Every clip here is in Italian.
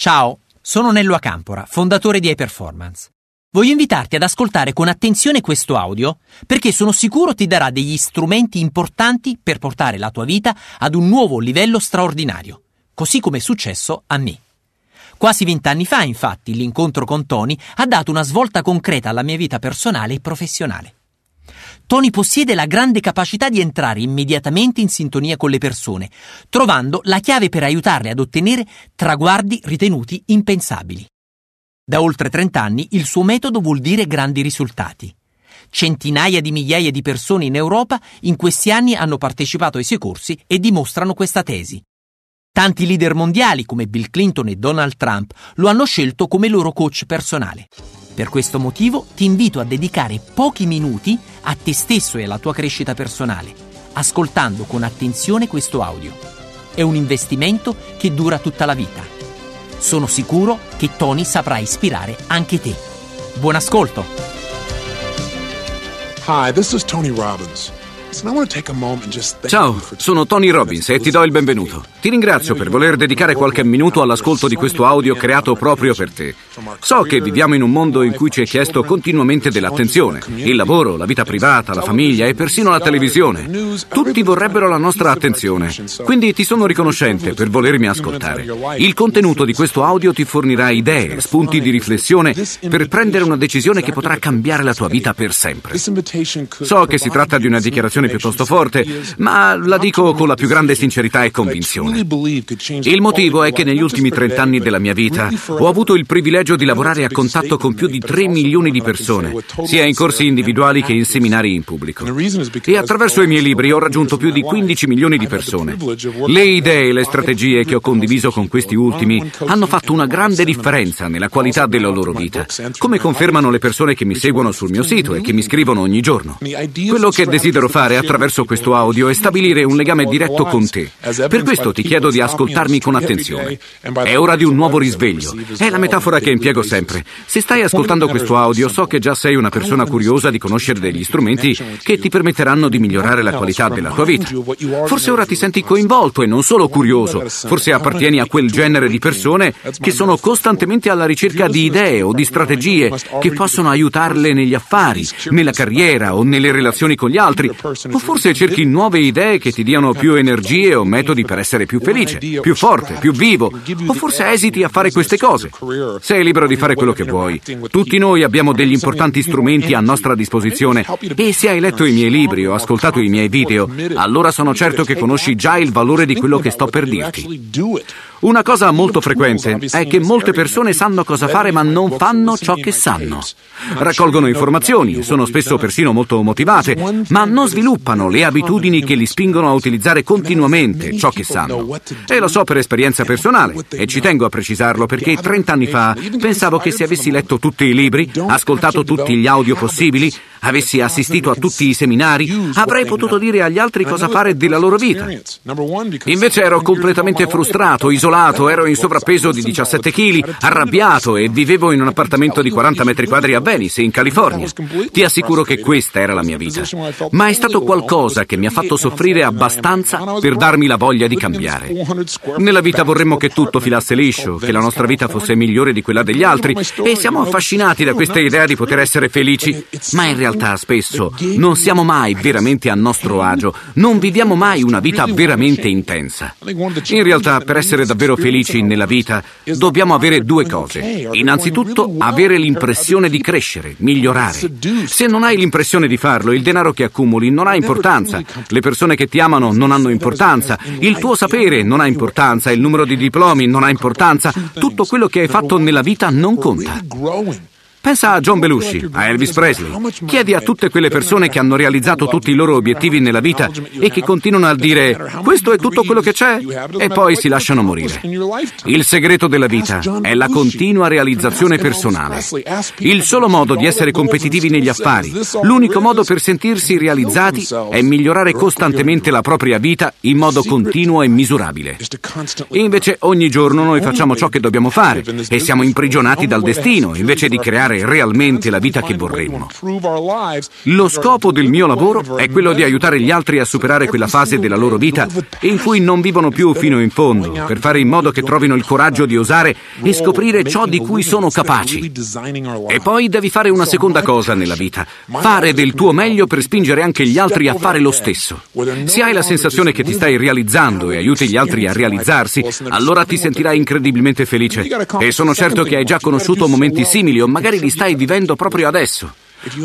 Ciao, sono Nello Acampora, fondatore di iPerformance. Voglio invitarti ad ascoltare con attenzione questo audio perché sono sicuro ti darà degli strumenti importanti per portare la tua vita ad un nuovo livello straordinario, così come è successo a me. Quasi vent'anni fa, infatti, l'incontro con Tony ha dato una svolta concreta alla mia vita personale e professionale. Tony possiede la grande capacità di entrare immediatamente in sintonia con le persone, trovando la chiave per aiutarle ad ottenere traguardi ritenuti impensabili. Da oltre 30 anni il suo metodo vuol dire grandi risultati. Centinaia di migliaia di persone in Europa in questi anni hanno partecipato ai suoi corsi e dimostrano questa tesi. Tanti leader mondiali come Bill Clinton e Donald Trump lo hanno scelto come loro coach personale. Per questo motivo ti invito a dedicare pochi minuti a te stesso e alla tua crescita personale, ascoltando con attenzione questo audio. È un investimento che dura tutta la vita. Sono sicuro che Tony saprà ispirare anche te. Buon ascolto! Hi, this is Tony Robbins. Ciao, sono Tony Robbins e ti do il benvenuto. Ti ringrazio per voler dedicare qualche minuto all'ascolto di questo audio creato proprio per te. So che viviamo in un mondo in cui ci è chiesto continuamente dell'attenzione. Il lavoro, la vita privata, la famiglia e persino la televisione. Tutti vorrebbero la nostra attenzione. Quindi ti sono riconoscente per volermi ascoltare. Il contenuto di questo audio ti fornirà idee, spunti di riflessione per prendere una decisione che potrà cambiare la tua vita per sempre. So che si tratta di una dichiarazione piuttosto forte, ma la dico con la più grande sincerità e convinzione. Il motivo è che negli ultimi 30 anni della mia vita ho avuto il privilegio di lavorare a contatto con più di 3 milioni di persone, sia in corsi individuali che in seminari in pubblico. E attraverso i miei libri ho raggiunto più di 15 milioni di persone. Le idee e le strategie che ho condiviso con questi ultimi hanno fatto una grande differenza nella qualità della loro vita, come confermano le persone che mi seguono sul mio sito e che mi scrivono ogni giorno. Quello che desidero fare attraverso questo audio è stabilire un legame diretto con te. Per questo ti chiedo di ascoltarmi con attenzione. È ora di un nuovo risveglio. È la metafora che impiego sempre. Se stai ascoltando questo audio, so che già sei una persona curiosa di conoscere degli strumenti che ti permetteranno di migliorare la qualità della tua vita. Forse ora ti senti coinvolto e non solo curioso. Forse appartieni a quel genere di persone che sono costantemente alla ricerca di idee o di strategie che possono aiutarle negli affari, nella carriera o nelle relazioni con gli altri, o forse cerchi nuove idee che ti diano più energie o metodi per essere più felice, più forte, più vivo. O forse esiti a fare queste cose. Sei libero di fare quello che vuoi. Tutti noi abbiamo degli importanti strumenti a nostra disposizione e se hai letto i miei libri o ascoltato i miei video, allora sono certo che conosci già il valore di quello che sto per dirti. Una cosa molto frequente è che molte persone sanno cosa fare ma non fanno ciò che sanno. Raccolgono informazioni, sono spesso persino molto motivate, ma non sviluppano le abitudini che li spingono a utilizzare continuamente ciò che sanno. E lo so per esperienza personale, e ci tengo a precisarlo perché 30 anni fa pensavo che se avessi letto tutti i libri, ascoltato tutti gli audio possibili, avessi assistito a tutti i seminari, avrei potuto dire agli altri cosa fare della loro vita. Invece ero completamente frustrato, isolato, ero in sovrappeso di 17 kg, arrabbiato e vivevo in un appartamento di 40 metri quadri a Venice, in California. Ti assicuro che questa era la mia vita. Ma è stato qualcosa che mi ha fatto soffrire abbastanza per darmi la voglia di cambiare. Nella vita vorremmo che tutto filasse liscio, che la nostra vita fosse migliore di quella degli altri e siamo affascinati da questa idea di poter essere felici, ma in realtà spesso non siamo mai veramente a nostro agio, non viviamo mai una vita veramente intensa. In realtà, per essere davvero felici nella vita, dobbiamo avere due cose. Innanzitutto, avere l'impressione di crescere, migliorare. Se non hai l'impressione di farlo, il denaro che accumuli non ha importanza, le persone che ti amano non hanno importanza, il tuo sapere non ha importanza, il numero di diplomi non ha importanza, tutto quello che hai fatto nella vita non conta. Pensa a John Belushi, a Elvis Presley. Chiedi a tutte quelle persone che hanno realizzato tutti i loro obiettivi nella vita e che continuano a dire questo è tutto quello che c'è e poi si lasciano morire. Il segreto della vita è la continua realizzazione personale. Il solo modo di essere competitivi negli affari, l'unico modo per sentirsi realizzati è migliorare costantemente la propria vita in modo continuo e misurabile. Invece ogni giorno noi facciamo ciò che dobbiamo fare e siamo imprigionati dal destino invece di creare creare realmente la vita che vorremmo. Lo scopo del mio lavoro è quello di aiutare gli altri a superare quella fase della loro vita in cui non vivono più fino in fondo, per fare in modo che trovino il coraggio di osare e scoprire ciò di cui sono capaci. E poi devi fare una seconda cosa nella vita, fare del tuo meglio per spingere anche gli altri a fare lo stesso. Se hai la sensazione che ti stai realizzando e aiuti gli altri a realizzarsi, allora ti sentirai incredibilmente felice. E sono certo che hai già conosciuto momenti simili o magari li stai vivendo proprio adesso.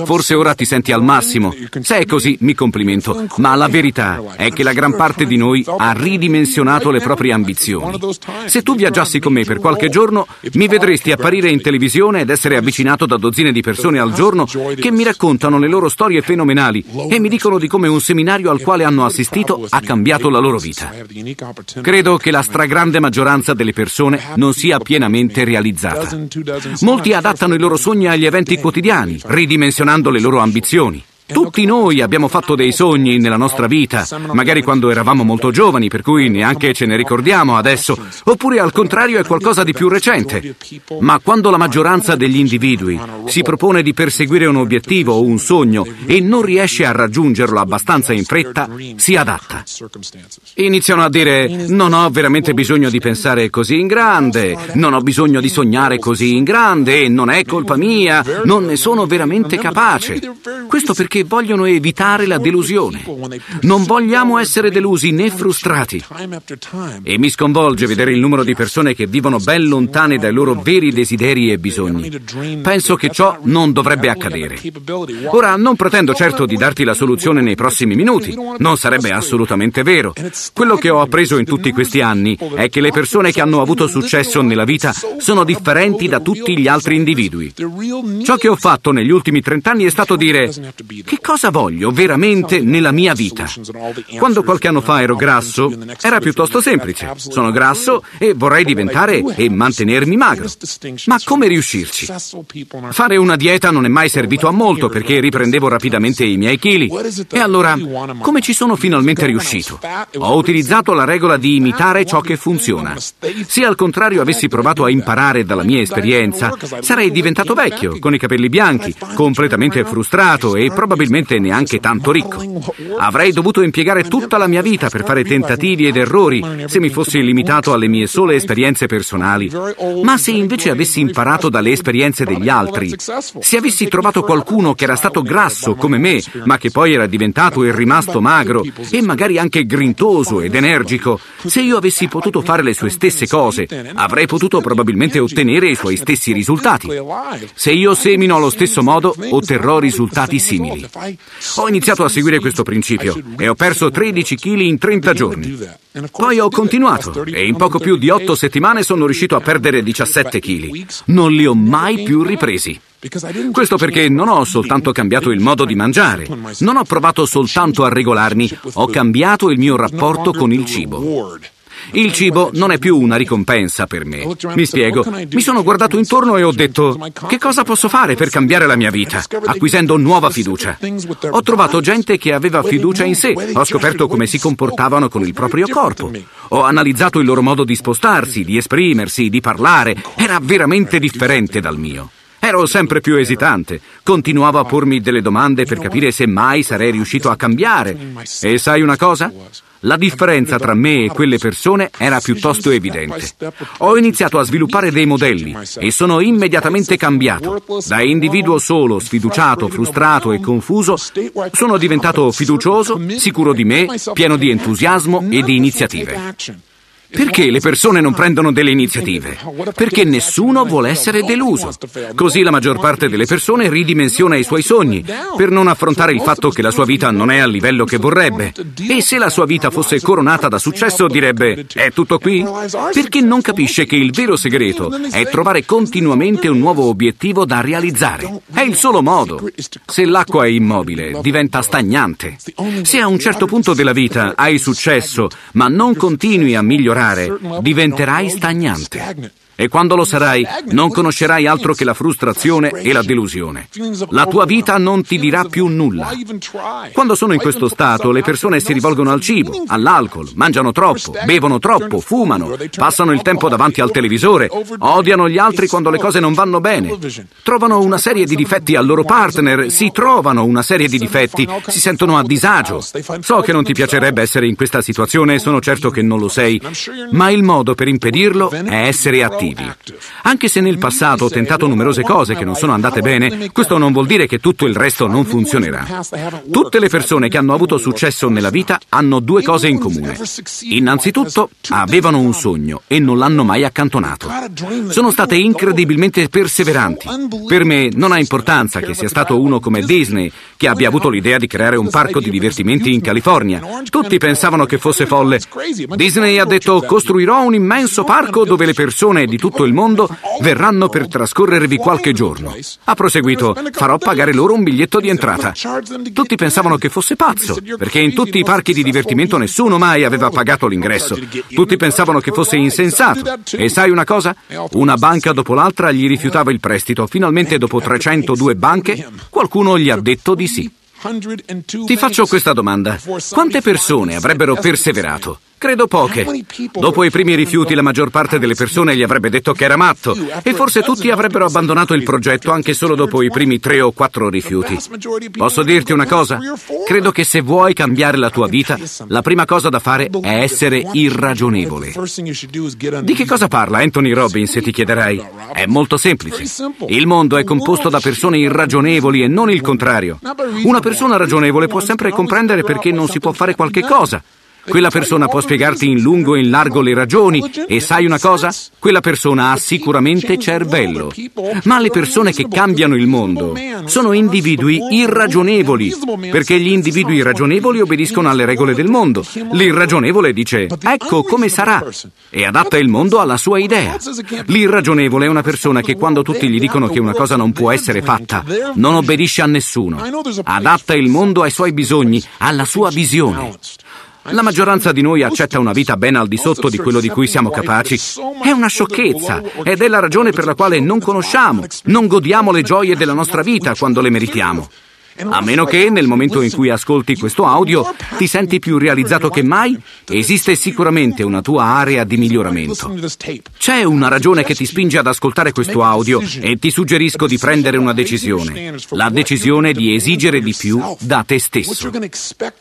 Forse ora ti senti al massimo. Se è così, mi complimento, ma la verità è che la gran parte di noi ha ridimensionato le proprie ambizioni. Se tu viaggiassi con me per qualche giorno, mi vedresti apparire in televisione ed essere avvicinato da dozzine di persone al giorno che mi raccontano le loro storie fenomenali e mi dicono di come un seminario al quale hanno assistito ha cambiato la loro vita. Credo che la stragrande maggioranza delle persone non sia pienamente realizzata. Molti adattano i loro sogni agli eventi quotidiani, ridimensionando ridimensionando le loro ambizioni. Tutti noi abbiamo fatto dei sogni nella nostra vita, magari quando eravamo molto giovani, per cui neanche ce ne ricordiamo adesso, oppure al contrario è qualcosa di più recente. Ma quando la maggioranza degli individui si propone di perseguire un obiettivo o un sogno e non riesce a raggiungerlo abbastanza in fretta, si adatta. Iniziano a dire non ho veramente bisogno di pensare così in grande, non ho bisogno di sognare così in grande, non è colpa mia, non ne sono veramente capace. Questo perché perché vogliono evitare la delusione. Non vogliamo essere delusi né frustrati. E mi sconvolge vedere il numero di persone che vivono ben lontane dai loro veri desideri e bisogni. Penso che ciò non dovrebbe accadere. Ora, non pretendo certo di darti la soluzione nei prossimi minuti. Non sarebbe assolutamente vero. Quello che ho appreso in tutti questi anni è che le persone che hanno avuto successo nella vita sono differenti da tutti gli altri individui. Ciò che ho fatto negli ultimi trent'anni è stato dire che cosa voglio veramente nella mia vita? Quando qualche anno fa ero grasso, era piuttosto semplice. Sono grasso e vorrei diventare e mantenermi magro. Ma come riuscirci? Fare una dieta non è mai servito a molto perché riprendevo rapidamente i miei chili. E allora, come ci sono finalmente riuscito? Ho utilizzato la regola di imitare ciò che funziona. Se al contrario avessi provato a imparare dalla mia esperienza, sarei diventato vecchio, con i capelli bianchi, completamente frustrato e probabilmente probabilmente neanche tanto ricco. Avrei dovuto impiegare tutta la mia vita per fare tentativi ed errori se mi fossi limitato alle mie sole esperienze personali. Ma se invece avessi imparato dalle esperienze degli altri, se avessi trovato qualcuno che era stato grasso come me, ma che poi era diventato e rimasto magro e magari anche grintoso ed energico, se io avessi potuto fare le sue stesse cose, avrei potuto probabilmente ottenere i suoi stessi risultati. Se io semino allo stesso modo, otterrò risultati simili. Ho iniziato a seguire questo principio e ho perso 13 kg in 30 giorni. Poi ho continuato e in poco più di 8 settimane sono riuscito a perdere 17 kg. Non li ho mai più ripresi. Questo perché non ho soltanto cambiato il modo di mangiare, non ho provato soltanto a regolarmi, ho cambiato il mio rapporto con il cibo. Il cibo non è più una ricompensa per me. Mi spiego. Mi sono guardato intorno e ho detto, che cosa posso fare per cambiare la mia vita, acquisendo nuova fiducia? Ho trovato gente che aveva fiducia in sé, ho scoperto come si comportavano con il proprio corpo, ho analizzato il loro modo di spostarsi, di esprimersi, di parlare. Era veramente differente dal mio. Ero sempre più esitante, continuavo a pormi delle domande per capire se mai sarei riuscito a cambiare. E sai una cosa? La differenza tra me e quelle persone era piuttosto evidente. Ho iniziato a sviluppare dei modelli e sono immediatamente cambiato. Da individuo solo, sfiduciato, frustrato e confuso, sono diventato fiducioso, sicuro di me, pieno di entusiasmo e di iniziative. Perché le persone non prendono delle iniziative? Perché nessuno vuole essere deluso. Così la maggior parte delle persone ridimensiona i suoi sogni per non affrontare il fatto che la sua vita non è al livello che vorrebbe. E se la sua vita fosse coronata da successo direbbe è tutto qui? Perché non capisce che il vero segreto è trovare continuamente un nuovo obiettivo da realizzare. È il solo modo. Se l'acqua è immobile, diventa stagnante. Se a un certo punto della vita hai successo, ma non continui a migliorare, diventerai stagnante. E quando lo sarai, non conoscerai altro che la frustrazione e la delusione. La tua vita non ti dirà più nulla. Quando sono in questo stato, le persone si rivolgono al cibo, all'alcol, mangiano troppo, bevono troppo, fumano, passano il tempo davanti al televisore, odiano gli altri quando le cose non vanno bene, trovano una serie di difetti al loro partner, si trovano una serie di difetti, si sentono a disagio. So che non ti piacerebbe essere in questa situazione e sono certo che non lo sei, ma il modo per impedirlo è essere attivi attivi. Anche se nel passato ho tentato numerose cose che non sono andate bene, questo non vuol dire che tutto il resto non funzionerà. Tutte le persone che hanno avuto successo nella vita hanno due cose in comune. Innanzitutto, avevano un sogno e non l'hanno mai accantonato. Sono state incredibilmente perseveranti. Per me non ha importanza che sia stato uno come Disney che abbia avuto l'idea di creare un parco di divertimenti in California. Tutti pensavano che fosse folle. Disney ha detto costruirò un immenso parco dove le persone di tutto il mondo verranno per trascorrervi qualche giorno. Ha proseguito, farò pagare loro un biglietto di entrata. Tutti pensavano che fosse pazzo, perché in tutti i parchi di divertimento nessuno mai aveva pagato l'ingresso. Tutti pensavano che fosse insensato. E sai una cosa? Una banca dopo l'altra gli rifiutava il prestito. Finalmente, dopo 302 banche, qualcuno gli ha detto di sì. Ti faccio questa domanda. Quante persone avrebbero perseverato? Credo poche. Dopo i primi rifiuti la maggior parte delle persone gli avrebbe detto che era matto e forse tutti avrebbero abbandonato il progetto anche solo dopo i primi tre o quattro rifiuti. Posso dirti una cosa? Credo che se vuoi cambiare la tua vita, la prima cosa da fare è essere irragionevole. Di che cosa parla Anthony Robbins, se ti chiederai? È molto semplice. Il mondo è composto da persone irragionevoli e non il contrario. Una persona ragionevole può sempre comprendere perché non si può fare qualche cosa. Quella persona può spiegarti in lungo e in largo le ragioni e sai una cosa? Quella persona ha sicuramente cervello. Ma le persone che cambiano il mondo sono individui irragionevoli, perché gli individui ragionevoli obbediscono alle regole del mondo. L'irragionevole dice, ecco come sarà, e adatta il mondo alla sua idea. L'irragionevole è una persona che quando tutti gli dicono che una cosa non può essere fatta, non obbedisce a nessuno. Adatta il mondo ai suoi bisogni, alla sua visione. La maggioranza di noi accetta una vita ben al di sotto di quello di cui siamo capaci. È una sciocchezza ed è la ragione per la quale non conosciamo, non godiamo le gioie della nostra vita quando le meritiamo. A meno che nel momento in cui ascolti questo audio ti senti più realizzato che mai, esiste sicuramente una tua area di miglioramento. C'è una ragione che ti spinge ad ascoltare questo audio e ti suggerisco di prendere una decisione. La decisione di esigere di più da te stesso.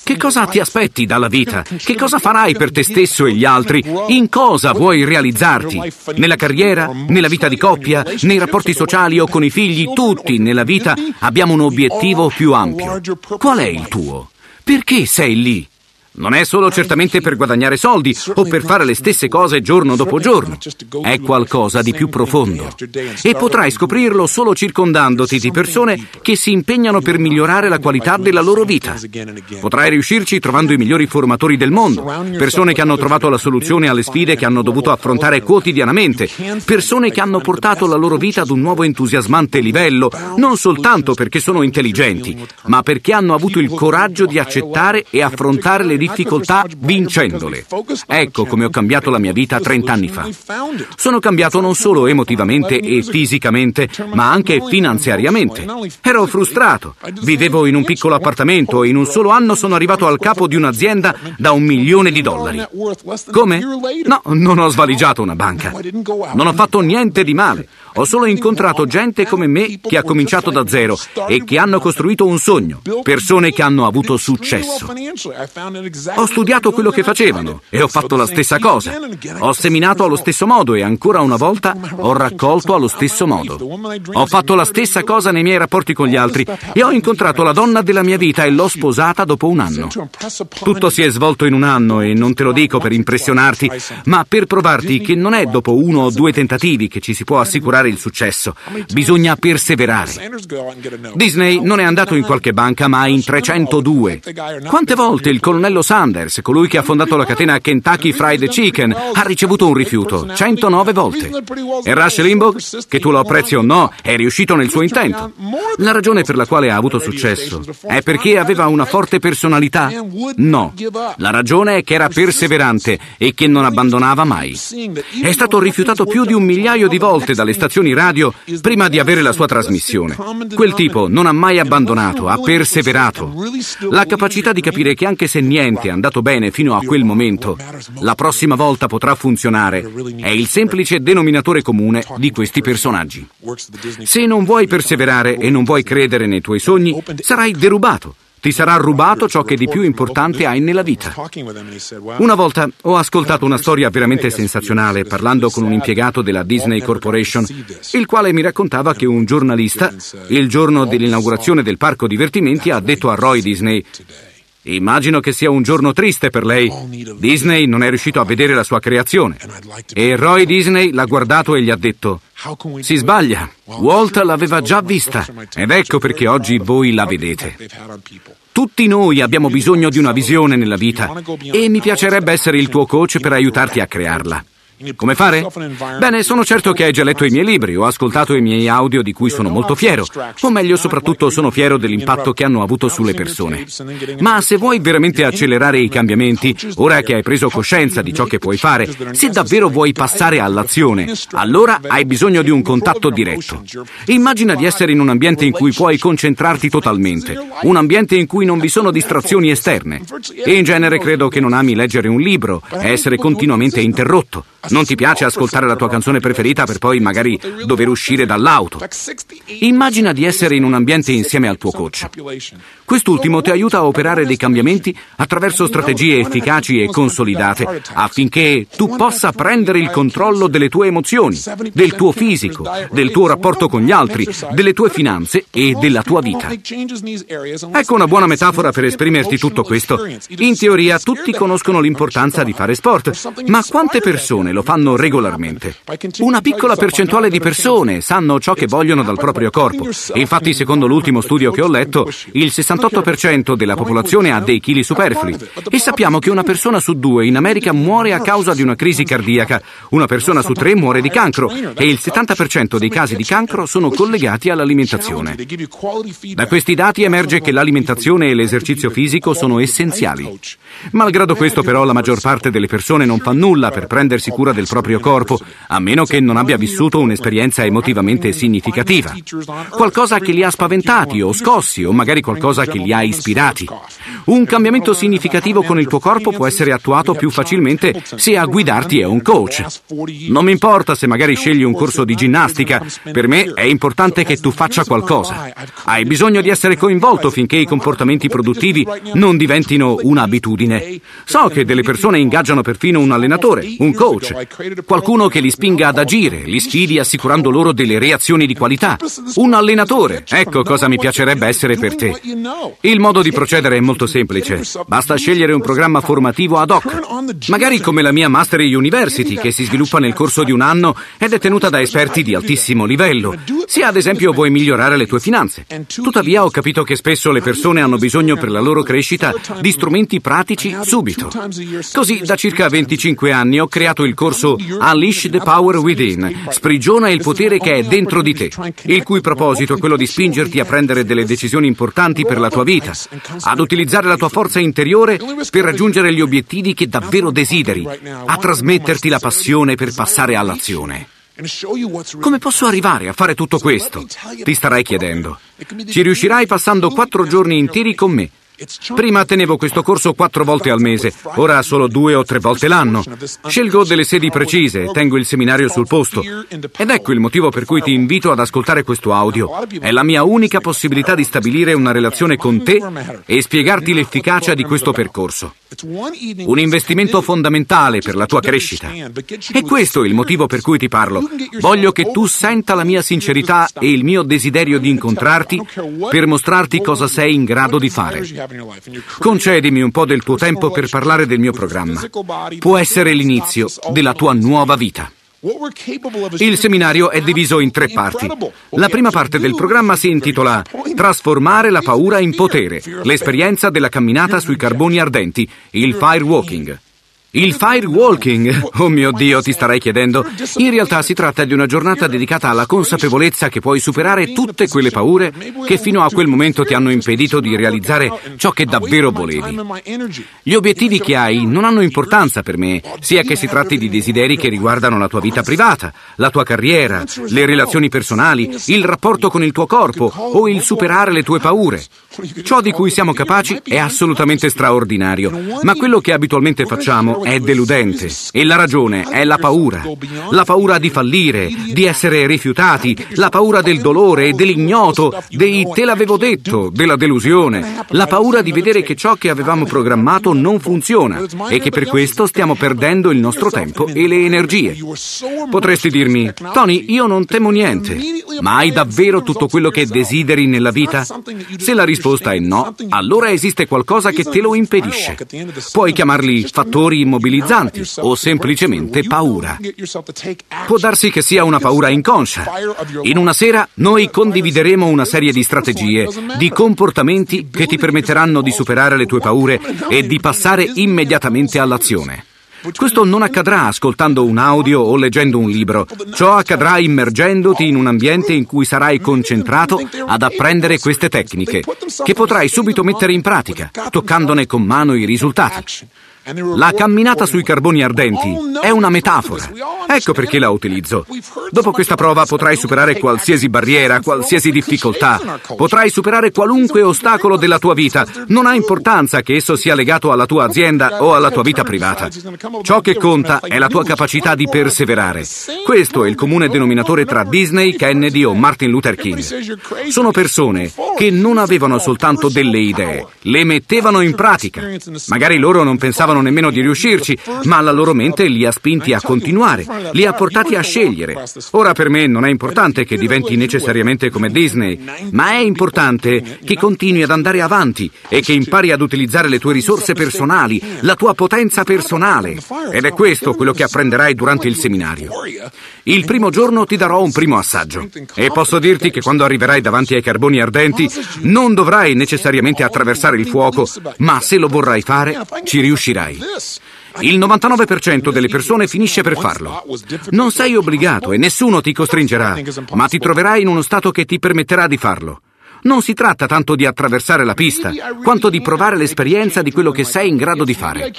Che cosa ti aspetti dalla vita? Che cosa farai per te stesso e gli altri? In cosa vuoi realizzarti? Nella carriera? Nella vita di coppia? Nei rapporti sociali o con i figli? Tutti nella vita abbiamo un obiettivo più più ampio. Qual è il tuo? Perché sei lì? Non è solo certamente per guadagnare soldi o per fare le stesse cose giorno dopo giorno, è qualcosa di più profondo. E potrai scoprirlo solo circondandoti di persone che si impegnano per migliorare la qualità della loro vita. Potrai riuscirci trovando i migliori formatori del mondo, persone che hanno trovato la soluzione alle sfide che hanno dovuto affrontare quotidianamente, persone che hanno portato la loro vita ad un nuovo entusiasmante livello, non soltanto perché sono intelligenti, ma perché hanno avuto il coraggio di accettare e affrontare le difficoltà vincendole. Ecco come ho cambiato la mia vita 30 anni fa. Sono cambiato non solo emotivamente e fisicamente, ma anche finanziariamente. Ero frustrato. Vivevo in un piccolo appartamento e in un solo anno sono arrivato al capo di un'azienda da un milione di dollari. Come? No, non ho svaligiato una banca. Non ho fatto niente di male. Ho solo incontrato gente come me che ha cominciato da zero e che hanno costruito un sogno, persone che hanno avuto successo. Ho studiato quello che facevano e ho fatto la stessa cosa. Ho seminato allo stesso modo e ancora una volta ho raccolto allo stesso modo. Ho fatto la stessa cosa nei miei rapporti con gli altri e ho incontrato la donna della mia vita e l'ho sposata dopo un anno. Tutto si è svolto in un anno e non te lo dico per impressionarti, ma per provarti che non è dopo uno o due tentativi che ci si può assicurare il successo. Bisogna perseverare. Disney non è andato in qualche banca, ma in 302. Quante volte il colonnello Sanders, colui che ha fondato la catena Kentucky Fried Chicken, ha ricevuto un rifiuto 109 volte. E Rush Limbaugh, che tu lo apprezzi o no, è riuscito nel suo intento. La ragione per la quale ha avuto successo è perché aveva una forte personalità? No. La ragione è che era perseverante e che non abbandonava mai. È stato rifiutato più di un migliaio di volte dalle stazioni radio prima di avere la sua trasmissione. Quel tipo non ha mai abbandonato, ha perseverato. La capacità di capire che anche se niente è andato bene fino a quel momento, la prossima volta potrà funzionare è il semplice denominatore comune di questi personaggi. Se non vuoi perseverare e non vuoi credere nei tuoi sogni, sarai derubato. Ti sarà rubato ciò che di più importante hai nella vita. Una volta ho ascoltato una storia veramente sensazionale parlando con un impiegato della Disney Corporation, il quale mi raccontava che un giornalista, il giorno dell'inaugurazione del parco divertimenti, ha detto a Roy Disney Immagino che sia un giorno triste per lei. Disney non è riuscito a vedere la sua creazione. E Roy Disney l'ha guardato e gli ha detto, si sbaglia, Walt l'aveva già vista ed ecco perché oggi voi la vedete. Tutti noi abbiamo bisogno di una visione nella vita e mi piacerebbe essere il tuo coach per aiutarti a crearla. Come fare? Bene, sono certo che hai già letto i miei libri, ho ascoltato i miei audio di cui sono molto fiero, o meglio soprattutto sono fiero dell'impatto che hanno avuto sulle persone. Ma se vuoi veramente accelerare i cambiamenti, ora che hai preso coscienza di ciò che puoi fare, se davvero vuoi passare all'azione, allora hai bisogno di un contatto diretto. Immagina di essere in un ambiente in cui puoi concentrarti totalmente, un ambiente in cui non vi sono distrazioni esterne. In genere credo che non ami leggere un libro e essere continuamente interrotto. Non ti piace ascoltare la tua canzone preferita per poi magari dover uscire dall'auto. Immagina di essere in un ambiente insieme al tuo coach. Quest'ultimo ti aiuta a operare dei cambiamenti attraverso strategie efficaci e consolidate affinché tu possa prendere il controllo delle tue emozioni, del tuo fisico, del tuo rapporto con gli altri, delle tue finanze e della tua vita. Ecco una buona metafora per esprimerti tutto questo. In teoria tutti conoscono l'importanza di fare sport, ma quante persone lo fanno regolarmente. Una piccola percentuale di persone sanno ciò che vogliono dal proprio corpo. Infatti, secondo l'ultimo studio che ho letto, il 68% della popolazione ha dei chili superflui. E sappiamo che una persona su due in America muore a causa di una crisi cardiaca, una persona su tre muore di cancro e il 70% dei casi di cancro sono collegati all'alimentazione. Da questi dati emerge che l'alimentazione e l'esercizio fisico sono essenziali. Malgrado questo, però, la maggior parte delle persone non fa nulla per prendersi cura del proprio corpo, a meno che non abbia vissuto un'esperienza emotivamente significativa. Qualcosa che li ha spaventati o scossi o magari qualcosa che li ha ispirati. Un cambiamento significativo con il tuo corpo può essere attuato più facilmente se a guidarti è un coach. Non mi importa se magari scegli un corso di ginnastica, per me è importante che tu faccia qualcosa. Hai bisogno di essere coinvolto finché i comportamenti produttivi non diventino un'abitudine. So che delle persone ingaggiano perfino un allenatore, un coach, Qualcuno che li spinga ad agire, li sfidi assicurando loro delle reazioni di qualità. Un allenatore. Ecco cosa mi piacerebbe essere per te. Il modo di procedere è molto semplice. Basta scegliere un programma formativo ad hoc. Magari come la mia Master University, che si sviluppa nel corso di un anno ed è tenuta da esperti di altissimo livello. Se ad esempio vuoi migliorare le tue finanze. Tuttavia ho capito che spesso le persone hanno bisogno per la loro crescita di strumenti pratici subito. Così da circa 25 anni ho creato il corso corso Unleash the Power Within, sprigiona il potere che è dentro di te, il cui proposito è quello di spingerti a prendere delle decisioni importanti per la tua vita, ad utilizzare la tua forza interiore per raggiungere gli obiettivi che davvero desideri, a trasmetterti la passione per passare all'azione. Come posso arrivare a fare tutto questo? Ti starai chiedendo. Ci riuscirai passando quattro giorni interi con me Prima tenevo questo corso quattro volte al mese, ora solo due o tre volte l'anno. Scelgo delle sedi precise, tengo il seminario sul posto. Ed ecco il motivo per cui ti invito ad ascoltare questo audio. È la mia unica possibilità di stabilire una relazione con te e spiegarti l'efficacia di questo percorso. Un investimento fondamentale per la tua crescita. E questo è il motivo per cui ti parlo. Voglio che tu senta la mia sincerità e il mio desiderio di incontrarti per mostrarti cosa sei in grado di fare. Concedimi un po' del tuo tempo per parlare del mio programma. Può essere l'inizio della tua nuova vita. Il seminario è diviso in tre parti. La prima parte del programma si intitola Trasformare la paura in potere, l'esperienza della camminata sui carboni ardenti, il firewalking. Il firewalking, oh mio Dio, ti starei chiedendo, in realtà si tratta di una giornata dedicata alla consapevolezza che puoi superare tutte quelle paure che fino a quel momento ti hanno impedito di realizzare ciò che davvero volevi. Gli obiettivi che hai non hanno importanza per me, sia che si tratti di desideri che riguardano la tua vita privata, la tua carriera, le relazioni personali, il rapporto con il tuo corpo o il superare le tue paure. Ciò di cui siamo capaci è assolutamente straordinario, ma quello che abitualmente facciamo è deludente e la ragione è la paura. La paura di fallire, di essere rifiutati, la paura del dolore, dell'ignoto, dei te l'avevo detto, della delusione, la paura di vedere che ciò che avevamo programmato non funziona e che per questo stiamo perdendo il nostro tempo e le energie. Potresti dirmi, Tony, io non temo niente, ma hai davvero tutto quello che desideri nella vita? Se la risposta è no, allora esiste qualcosa che te lo impedisce. Puoi chiamarli fattori immobilizzanti o semplicemente paura. Può darsi che sia una paura inconscia. In una sera noi condivideremo una serie di strategie, di comportamenti che ti permetteranno di superare le tue paure e di passare immediatamente all'azione. Questo non accadrà ascoltando un audio o leggendo un libro. Ciò accadrà immergendoti in un ambiente in cui sarai concentrato ad apprendere queste tecniche, che potrai subito mettere in pratica, toccandone con mano i risultati. La camminata sui carboni ardenti è una metafora. Ecco perché la utilizzo. Dopo questa prova potrai superare qualsiasi barriera, qualsiasi difficoltà. Potrai superare qualunque ostacolo della tua vita. Non ha importanza che esso sia legato alla tua azienda o alla tua vita privata. Ciò che conta è la tua capacità di perseverare. Questo è il comune denominatore tra Disney, Kennedy o Martin Luther King. Sono persone che non avevano soltanto delle idee, le mettevano in pratica. Magari loro non pensavano pensavano nemmeno di riuscirci, ma la loro mente li ha spinti a continuare, li ha portati a scegliere. Ora per me non è importante che diventi necessariamente come Disney, ma è importante che continui ad andare avanti e che impari ad utilizzare le tue risorse personali, la tua potenza personale. Ed è questo quello che apprenderai durante il seminario. Il primo giorno ti darò un primo assaggio e posso dirti che quando arriverai davanti ai carboni ardenti non dovrai necessariamente attraversare il fuoco, ma se lo vorrai fare ci riuscirai capirai. Il 99% delle persone finisce per farlo. Non sei obbligato e nessuno ti costringerà, ma ti troverai in uno stato che ti permetterà di farlo. Non si tratta tanto di attraversare la pista, quanto di provare l'esperienza di quello che sei in grado di fare.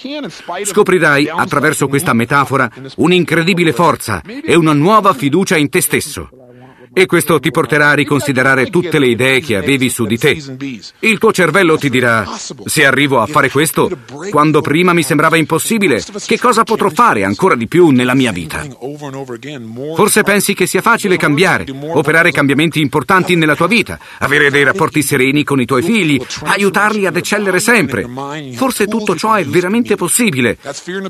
Scoprirai, attraverso questa metafora, un'incredibile forza e una nuova fiducia in te stesso. E questo ti porterà a riconsiderare tutte le idee che avevi su di te. Il tuo cervello ti dirà, se arrivo a fare questo, quando prima mi sembrava impossibile, che cosa potrò fare ancora di più nella mia vita? Forse pensi che sia facile cambiare, operare cambiamenti importanti nella tua vita, avere dei rapporti sereni con i tuoi figli, aiutarli ad eccellere sempre. Forse tutto ciò è veramente possibile,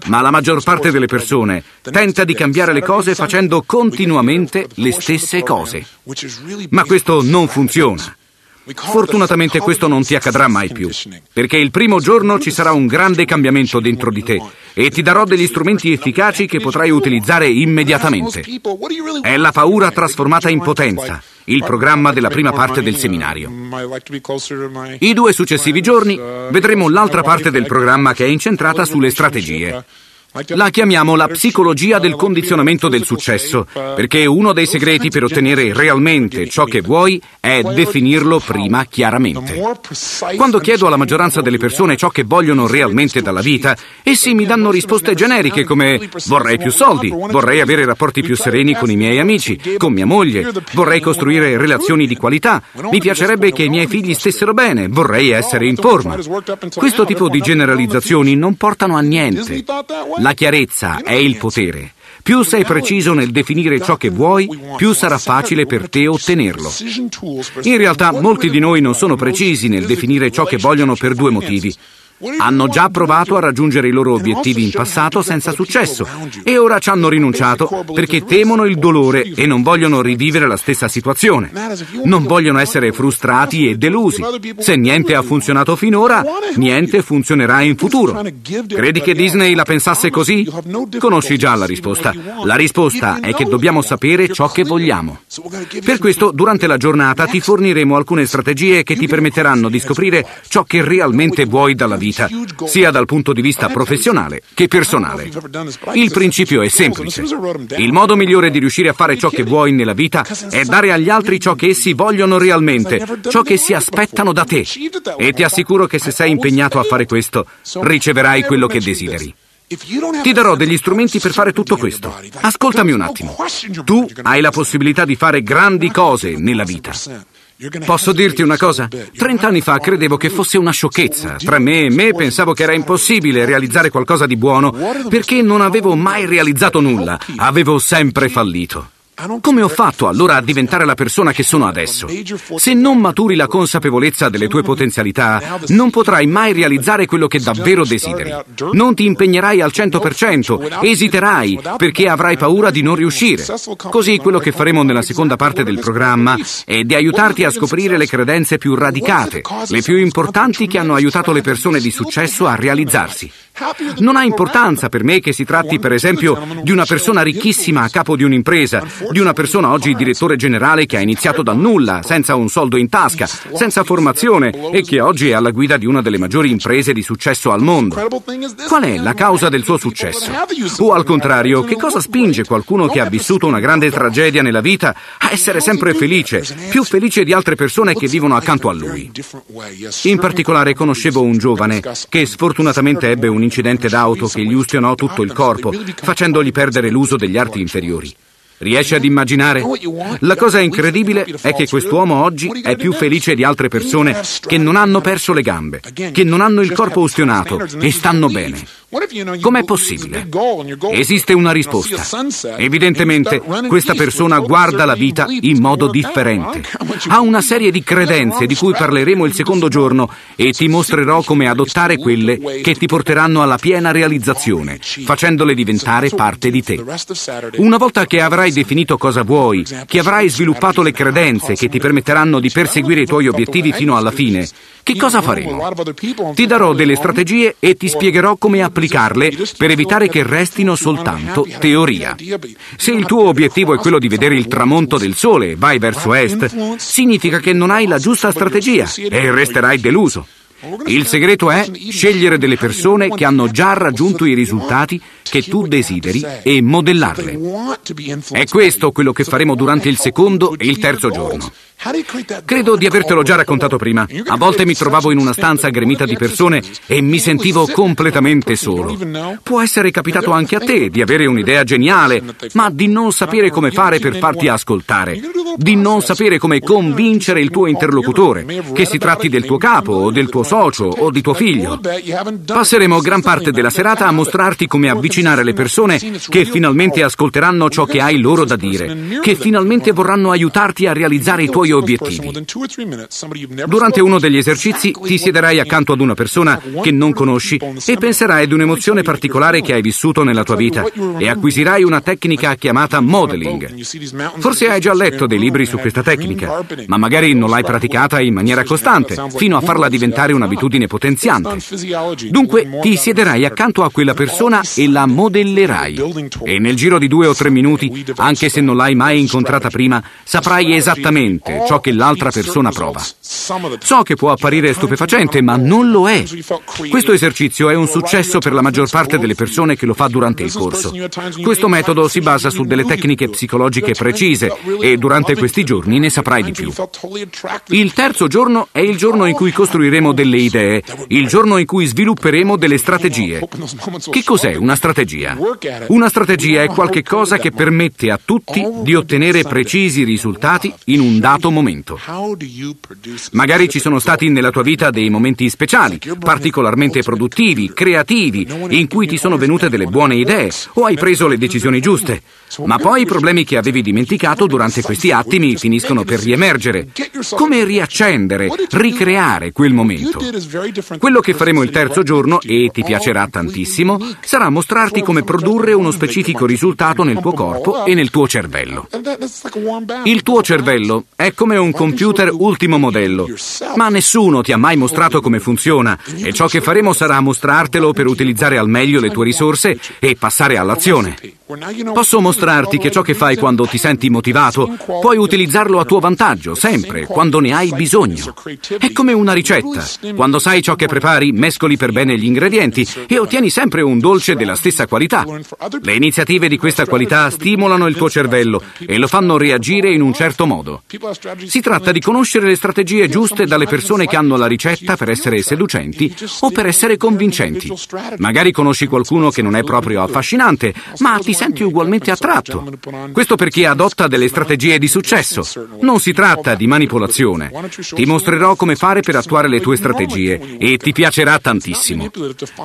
ma la maggior parte delle persone tenta di cambiare le cose facendo continuamente le stesse cose cose. Ma questo non funziona. Fortunatamente questo non ti accadrà mai più, perché il primo giorno ci sarà un grande cambiamento dentro di te e ti darò degli strumenti efficaci che potrai utilizzare immediatamente. È la paura trasformata in potenza, il programma della prima parte del seminario. I due successivi giorni vedremo l'altra parte del programma che è incentrata sulle strategie. La chiamiamo la psicologia del condizionamento del successo, perché uno dei segreti per ottenere realmente ciò che vuoi è definirlo prima chiaramente. Quando chiedo alla maggioranza delle persone ciò che vogliono realmente dalla vita, essi mi danno risposte generiche come vorrei più soldi, vorrei avere rapporti più sereni con i miei amici, con mia moglie, vorrei costruire relazioni di qualità, mi piacerebbe che i miei figli stessero bene, vorrei essere in forma. Questo tipo di generalizzazioni non portano a niente. La chiarezza è il potere. Più sei preciso nel definire ciò che vuoi, più sarà facile per te ottenerlo. In realtà molti di noi non sono precisi nel definire ciò che vogliono per due motivi. Hanno già provato a raggiungere i loro obiettivi in passato senza successo e ora ci hanno rinunciato perché temono il dolore e non vogliono rivivere la stessa situazione. Non vogliono essere frustrati e delusi. Se niente ha funzionato finora, niente funzionerà in futuro. Credi che Disney la pensasse così? Conosci già la risposta. La risposta è che dobbiamo sapere ciò che vogliamo. Per questo, durante la giornata ti forniremo alcune strategie che ti permetteranno di scoprire ciò che realmente vuoi dalla vita, sia dal punto di vista professionale che personale. Il principio è semplice. Il modo migliore di riuscire a fare ciò che vuoi nella vita è dare agli altri ciò che essi vogliono realmente, ciò che si aspettano da te. E ti assicuro che se sei impegnato a fare questo, riceverai quello che desideri. Ti darò degli strumenti per fare tutto questo. Ascoltami un attimo. Tu hai la possibilità di fare grandi cose nella vita. Posso dirti una cosa? Trent'anni fa credevo che fosse una sciocchezza. Tra me e me pensavo che era impossibile realizzare qualcosa di buono perché non avevo mai realizzato nulla. Avevo sempre fallito. Come ho fatto allora a diventare la persona che sono adesso? Se non maturi la consapevolezza delle tue potenzialità, non potrai mai realizzare quello che davvero desideri. Non ti impegnerai al 100%, esiterai perché avrai paura di non riuscire. Così quello che faremo nella seconda parte del programma è di aiutarti a scoprire le credenze più radicate, le più importanti che hanno aiutato le persone di successo a realizzarsi. Non ha importanza per me che si tratti, per esempio, di una persona ricchissima a capo di un'impresa, di una persona oggi direttore generale che ha iniziato da nulla, senza un soldo in tasca, senza formazione e che oggi è alla guida di una delle maggiori imprese di successo al mondo. Qual è la causa del suo successo? O al contrario, che cosa spinge qualcuno che ha vissuto una grande tragedia nella vita a essere sempre felice, più felice di altre persone che vivono accanto a lui? In particolare conoscevo un giovane che sfortunatamente ebbe un incidente d'auto che gli ustionò tutto il corpo, facendogli perdere l'uso degli arti inferiori. Riesci ad immaginare? La cosa incredibile è che quest'uomo oggi è più felice di altre persone che non hanno perso le gambe, che non hanno il corpo ustionato e stanno bene. Com'è possibile? Esiste una risposta. Evidentemente questa persona guarda la vita in modo differente. Ha una serie di credenze di cui parleremo il secondo giorno e ti mostrerò come adottare quelle che ti porteranno alla piena realizzazione, facendole diventare parte di te. Una volta che avrai definito cosa vuoi, che avrai sviluppato le credenze che ti permetteranno di perseguire i tuoi obiettivi fino alla fine, che cosa faremo? Ti darò delle strategie e ti spiegherò come applicarle per evitare che restino soltanto teoria. Se il tuo obiettivo è quello di vedere il tramonto del sole e vai verso est, significa che non hai la giusta strategia e resterai deluso. Il segreto è scegliere delle persone che hanno già raggiunto i risultati che tu desideri e modellarle. È questo quello che faremo durante il secondo e il terzo giorno. Credo di avertelo già raccontato prima. A volte mi trovavo in una stanza gremita di persone e mi sentivo completamente solo. Può essere capitato anche a te di avere un'idea geniale, ma di non sapere come fare per farti ascoltare, di non sapere come convincere il tuo interlocutore, che si tratti del tuo capo o del tuo socio o di tuo figlio. Passeremo gran parte della serata a mostrarti come avvicinare le persone che finalmente ascolteranno ciò che hai loro da dire, che finalmente vorranno aiutarti a realizzare i tuoi obiettivi. Durante uno degli esercizi ti siederai accanto ad una persona che non conosci e penserai ad un'emozione particolare che hai vissuto nella tua vita e acquisirai una tecnica chiamata modeling. Forse hai già letto dei libri su questa tecnica, ma magari non l'hai praticata in maniera costante, fino a farla diventare un'abitudine potenziante. Dunque ti siederai accanto a quella persona e la modellerai. E nel giro di due o tre minuti, anche se non l'hai mai incontrata prima, saprai esattamente ciò che l'altra persona prova. So che può apparire stupefacente, ma non lo è. Questo esercizio è un successo per la maggior parte delle persone che lo fa durante il corso. Questo metodo si basa su delle tecniche psicologiche precise e durante questi giorni ne saprai di più. Il terzo giorno è il giorno in cui costruiremo delle idee, il giorno in cui svilupperemo delle strategie. Che cos'è una strategia? Una strategia è qualche cosa che permette a tutti di ottenere precisi risultati in un dato momento. Magari ci sono stati nella tua vita dei momenti speciali, particolarmente produttivi, creativi, in cui ti sono venute delle buone idee o hai preso le decisioni giuste. Ma poi i problemi che avevi dimenticato durante questi attimi finiscono per riemergere. Come riaccendere, ricreare quel momento? Quello che faremo il terzo giorno, e ti piacerà tantissimo, sarà mostrarti come produrre uno specifico risultato nel tuo corpo e nel tuo cervello. Il tuo cervello è come un computer ultimo modello, ma nessuno ti ha mai mostrato come funziona e ciò che faremo sarà mostrartelo per utilizzare al meglio le tue risorse e passare all'azione. Posso mostrarti che ciò che fai quando ti senti motivato puoi utilizzarlo a tuo vantaggio, sempre, quando ne hai bisogno. È come una ricetta. Quando sai ciò che prepari, mescoli per bene gli ingredienti e ottieni sempre un dolce della stessa qualità. Le iniziative di questa qualità stimolano il tuo cervello e lo fanno reagire in un certo modo. Si tratta di conoscere le strategie giuste dalle persone che hanno la ricetta per essere seducenti o per essere convincenti. Magari conosci qualcuno che non è proprio affascinante, ma ti senti ugualmente attratto. Questo perché adotta delle strategie di successo. Non si tratta di manipolazione. Ti mostrerò come fare per attuare le tue strategie e ti piacerà tantissimo.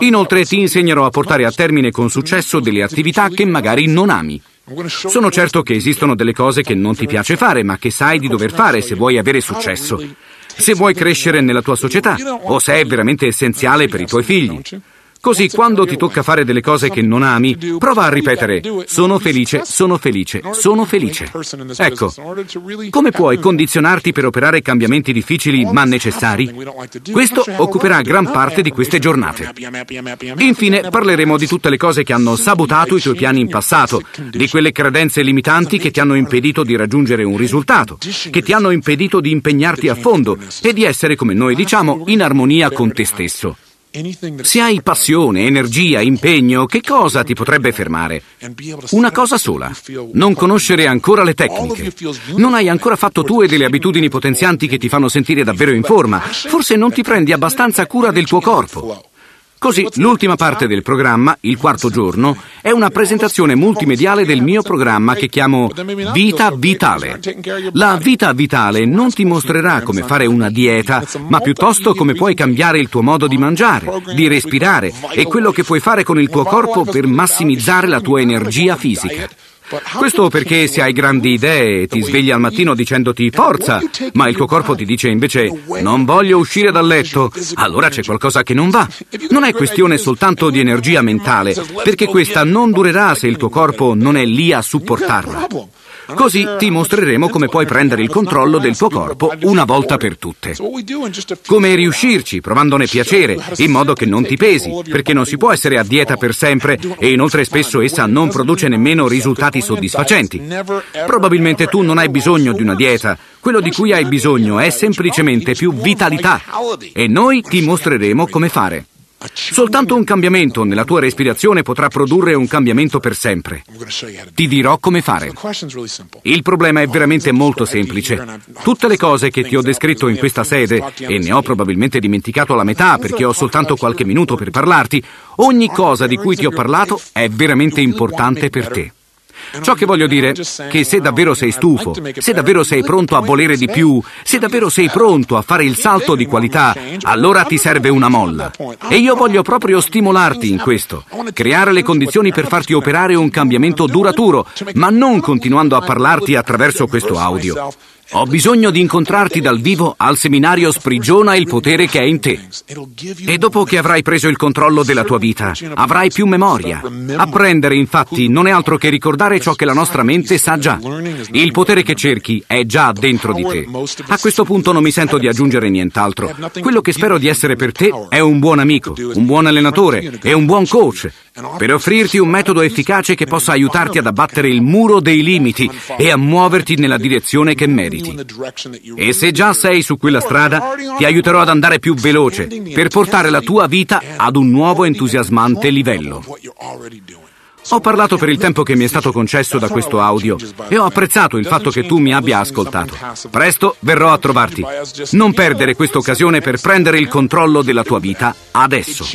Inoltre ti insegnerò a portare a termine con successo delle attività che magari non ami. Sono certo che esistono delle cose che non ti piace fare, ma che sai di dover fare se vuoi avere successo. Se vuoi crescere nella tua società o se è veramente essenziale per i tuoi figli. Così quando ti tocca fare delle cose che non ami, prova a ripetere sono felice, sono felice, sono felice. Ecco, come puoi condizionarti per operare cambiamenti difficili ma necessari? Questo occuperà gran parte di queste giornate. Infine parleremo di tutte le cose che hanno sabotato i tuoi piani in passato, di quelle credenze limitanti che ti hanno impedito di raggiungere un risultato, che ti hanno impedito di impegnarti a fondo e di essere, come noi diciamo, in armonia con te stesso. Se hai passione, energia, impegno, che cosa ti potrebbe fermare? Una cosa sola, non conoscere ancora le tecniche. Non hai ancora fatto tue delle abitudini potenzianti che ti fanno sentire davvero in forma. Forse non ti prendi abbastanza cura del tuo corpo. Così, l'ultima parte del programma, il quarto giorno, è una presentazione multimediale del mio programma che chiamo Vita Vitale. La vita vitale non ti mostrerà come fare una dieta, ma piuttosto come puoi cambiare il tuo modo di mangiare, di respirare e quello che puoi fare con il tuo corpo per massimizzare la tua energia fisica. Questo perché se hai grandi idee ti svegli al mattino dicendoti forza, ma il tuo corpo ti dice invece non voglio uscire dal letto, allora c'è qualcosa che non va. Non è questione soltanto di energia mentale, perché questa non durerà se il tuo corpo non è lì a supportarla. Così ti mostreremo come puoi prendere il controllo del tuo corpo una volta per tutte. Come riuscirci provandone piacere, in modo che non ti pesi, perché non si può essere a dieta per sempre e inoltre spesso essa non produce nemmeno risultati soddisfacenti. Probabilmente tu non hai bisogno di una dieta, quello di cui hai bisogno è semplicemente più vitalità e noi ti mostreremo come fare. Soltanto un cambiamento nella tua respirazione potrà produrre un cambiamento per sempre. Ti dirò come fare. Il problema è veramente molto semplice. Tutte le cose che ti ho descritto in questa sede, e ne ho probabilmente dimenticato la metà perché ho soltanto qualche minuto per parlarti, ogni cosa di cui ti ho parlato è veramente importante per te. Ciò che voglio dire è che se davvero sei stufo, se davvero sei pronto a volere di più, se davvero sei pronto a fare il salto di qualità, allora ti serve una molla. E io voglio proprio stimolarti in questo, creare le condizioni per farti operare un cambiamento duraturo, ma non continuando a parlarti attraverso questo audio. Ho bisogno di incontrarti dal vivo al seminario Sprigiona il potere che è in te. E dopo che avrai preso il controllo della tua vita, avrai più memoria. Apprendere, infatti, non è altro che ricordare ciò che la nostra mente sa già. Il potere che cerchi è già dentro di te. A questo punto non mi sento di aggiungere nient'altro. Quello che spero di essere per te è un buon amico, un buon allenatore e un buon coach, per offrirti un metodo efficace che possa aiutarti ad abbattere il muro dei limiti e a muoverti nella direzione che meriti. E se già sei su quella strada, ti aiuterò ad andare più veloce per portare la tua vita ad un nuovo entusiasmante livello. Ho parlato per il tempo che mi è stato concesso da questo audio e ho apprezzato il fatto che tu mi abbia ascoltato. Presto verrò a trovarti. Non perdere questa occasione per prendere il controllo della tua vita adesso.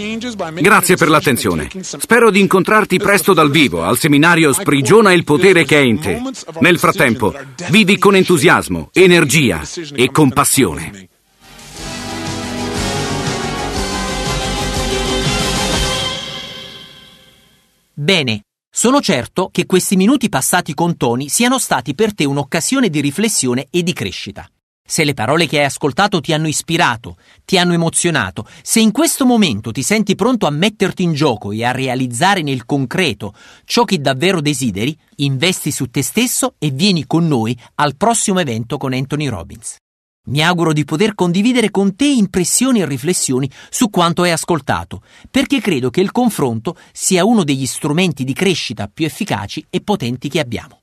Grazie per l'attenzione. Spero di incontrarti presto dal vivo al seminario Sprigiona il potere che è in te. Nel frattempo, vivi con entusiasmo, energia e compassione. Bene, sono certo che questi minuti passati con Tony siano stati per te un'occasione di riflessione e di crescita. Se le parole che hai ascoltato ti hanno ispirato, ti hanno emozionato, se in questo momento ti senti pronto a metterti in gioco e a realizzare nel concreto ciò che davvero desideri, investi su te stesso e vieni con noi al prossimo evento con Anthony Robbins. Mi auguro di poter condividere con te impressioni e riflessioni su quanto hai ascoltato, perché credo che il confronto sia uno degli strumenti di crescita più efficaci e potenti che abbiamo.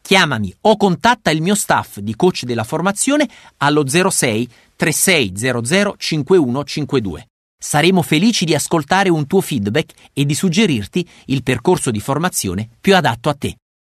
Chiamami o contatta il mio staff di coach della formazione allo 06 3600 5152. Saremo felici di ascoltare un tuo feedback e di suggerirti il percorso di formazione più adatto a te.